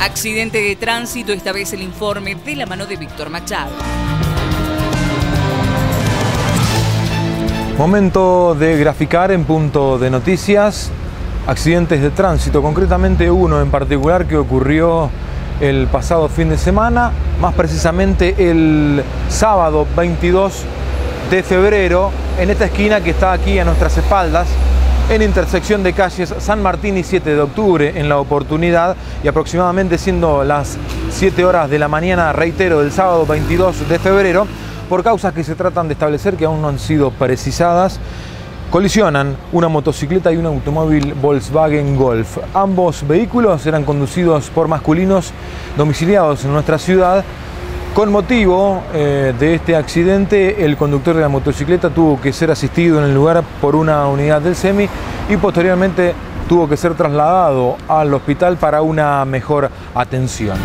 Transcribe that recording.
Accidente de tránsito, esta vez el informe de la mano de Víctor Machado. Momento de graficar en punto de noticias accidentes de tránsito, concretamente uno en particular que ocurrió el pasado fin de semana, más precisamente el sábado 22 de febrero, en esta esquina que está aquí a nuestras espaldas, en intersección de calles San Martín y 7 de octubre en la oportunidad y aproximadamente siendo las 7 horas de la mañana, reitero, del sábado 22 de febrero, por causas que se tratan de establecer que aún no han sido precisadas, Colisionan una motocicleta y un automóvil Volkswagen Golf. Ambos vehículos eran conducidos por masculinos domiciliados en nuestra ciudad. Con motivo eh, de este accidente, el conductor de la motocicleta tuvo que ser asistido en el lugar por una unidad del SEMI y posteriormente tuvo que ser trasladado al hospital para una mejor atención.